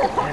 Hey!